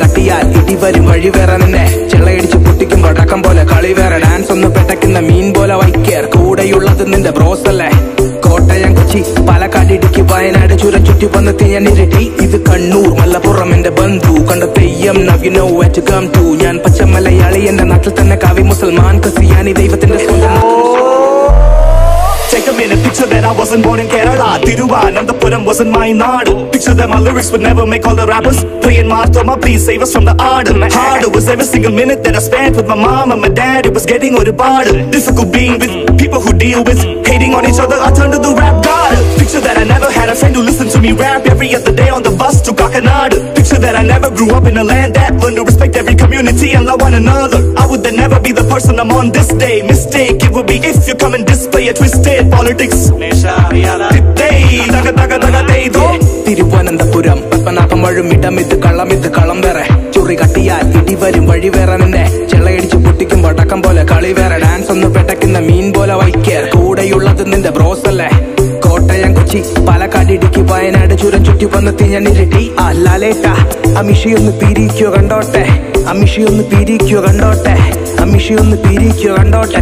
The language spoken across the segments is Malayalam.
കട്ടിയാൽ ഇടി വരും വഴി വേറെ നിന്നെ. ചെള്ളയടിച്ച് പൊട്ടിക്കും വടക്കം പോലെ കളി വേറെ. ഡാൻസ് ഒന്ന് പെട്ടക്കുന്ന മീൻ പോലെ വൈക്കേർ കൂടെയുള്ളത് നിന്റെ ബ്രോസ് അല്ലേ? കോട്ടയം കൊച്ചി പാലക്കാട് ഇടുക്കി വയനാട് ചുരം ചുറ്റി വന്ന് ഇരട്ടി. ഇത് കണ്ണൂർ മലപ്പുറം എന്റെ ബന്ധു. കണ്ട തെയ്യം നവിനോ നോ കം ടു ഞാൻ പച്ച മലയാളി എന്റെ നാട്ടിൽ തന്നെ കവി മുസൽമാൻ. കസിയാനി ദൈവത്തിന്റെ സ്വന്തം item in a picture that I wasn't born in Kerala. Tiruvananthapuram wasn't my nadu. Picture that my lyrics would never make all the rappers. Praying Marthoma, please save us from the ardor. My harder was every single minute that I spent with my mom and my dad. It was getting over barter. Difficult being with people who deal with hating on each other. I turned to the rap god. Picture that I never had a friend who listened to me rap every other day on the bus to Kakanad. Picture that I never grew up in a land that learned to respect every community and love one another. Person I'm on this day. Mistake it would be if you come and display a twisted politics. Thiruvananthapuram Padmanabham വഴുമിടം ഇത് കള്ളം ഇത് കളം വേറെ. ചുറി കട്ടിയാൽ ഇടി വരും വഴി വേറെ നിന്നെ. ചെള്ളയടിച്ച് പൊട്ടിക്കും വടക്കം പോലെ കളി വേറെ. ഡാൻസ് ഒന്ന് പെട്ടക്കുന്ന മീൻ പോലെ വൈക്കേർ കൂടെയുള്ളത് നിന്റെ ബ്രോസ് അല്ലേ? കോട്ടയം കൊച്ചി പാലക്കാട് ഇടുക്കി വയനാട് ചുരം ചുറ്റി വന്നെത്തി ഞാൻ ഇരട്ടി അല്ലാലേട്ട അമിഷി ഒന്ന് പിരിക്കോ കണ്ടോട്ടെ? അമിഷി ഒന്ന് പിരിക്കോ കണ്ടോട്ടെ? അമിഷി ഒന്ന് പീരിക്കോ കണ്ടോട്ടെ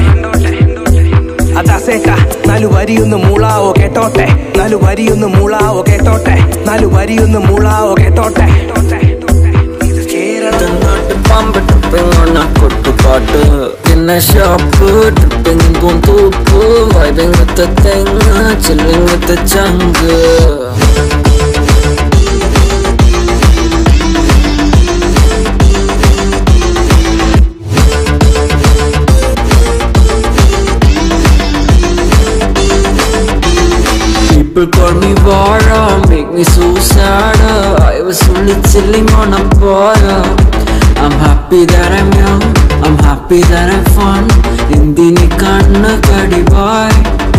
അതാസേട്ട നാലു വരിയൊന്ന് മൂളാവോ കേട്ടോട്ടെ? നാലു വരിയൊന്ന് മൂളാവോ കേട്ടോട്ടെ? നാലു വരിയൊന്ന് മൂളാവോ കേട്ടോട്ടെ? കൊട്ടുപാട്ട് ചങ്ക്. People call me Vara, make me so sadder I was only chilling on a border I'm happy that I'm young, I'm happy that I'm fun Indini kanna kadi boy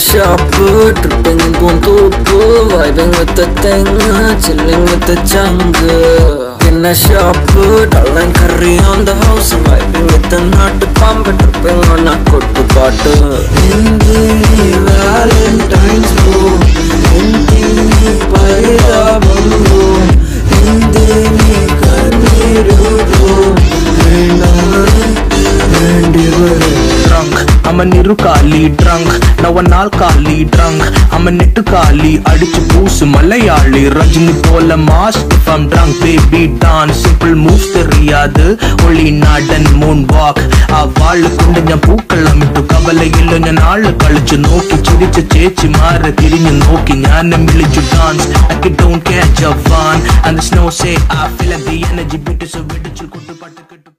Drunk in a shop, tripping in Puntupu, vibing with the thing, chilling with the jungle. In a shampoo dull and curry on the house, vibing with the nut pump, tripping on a good bottle அவன் இரு காலி ட்ரங்க். நான் நாள் காலி ட்ரங்க். அவன் நெட்டு காலி அடிச்சு பூசு மலையாளி. ரஜினி போல மாஸ்ட் ஃபம் ட்ரங்க் பேபி டான் சிம்பிள் மூவ்ஸ் தெரியாது. ஒளி நாடன் மூன் வாக் அவ்வாள் கொண்டு ஞா பூக்கள் அமிட்டு கவலை இல்லை ஞா நாள் கழிச்சு நோக்கி சிரிச்சு சேச்சு மாற திரிஞ்சு நோக்கி ஞானம் இழிச்சு dance I don't catch a fun. And the snow say I feel like the energy beat so வெடிச்சு கொட்டு பாட்டு